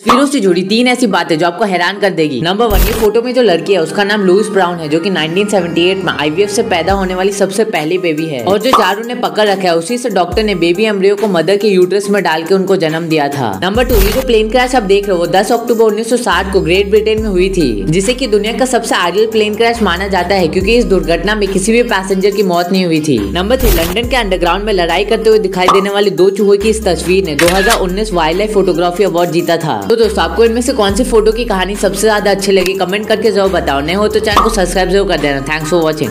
तस्वीरों से जुड़ी तीन ऐसी बातें जो आपको हैरान कर देगी। नंबर वन ये फ़ोटो में जो लड़की है, उसका नाम लुइस ब्राउन है, जो कि 1978 में आईवीएफ से पैदा होने वाली सबसे पहली बेबी है। और जो चारू ने पकड़ रखा है, उसी से डॉक्टर ने बेबी एम्ब्रियो को मदर के यूट्रस में डाल के उनको जन्म दिया था। नंबर टू ये जो प्लेन क्रैश आप देख रहे हो दस अक्टूबर उन्नीस सौ साठ को ग्रेट ब्रिटेन में हुई थी, जिसे की दुनिया का सबसे आइडियल प्लेन क्रैश माना जाता है, क्यूँकी इस दुर्घटना में किसी भी पैसेंजर की मौत नहीं हुई थी। नंबर थ्री लंडन के अंडरग्राउंड में लड़ाई करते हुए दिखाई देने वाली दो चूहों की इस तस्वीर ने दो हज़ार उन्नीस वाइल्ड लाइफ फोटोग्राफी अवार्ड जीता था। तो दोस्तों, आपको इनमें से कौन सी फ़ोटो की कहानी सबसे ज़्यादा अच्छी लगी, कमेंट करके ज़रूर बताओ। नहीं हो तो चैनल को सब्सक्राइब ज़रूर कर देना। Thanks for watching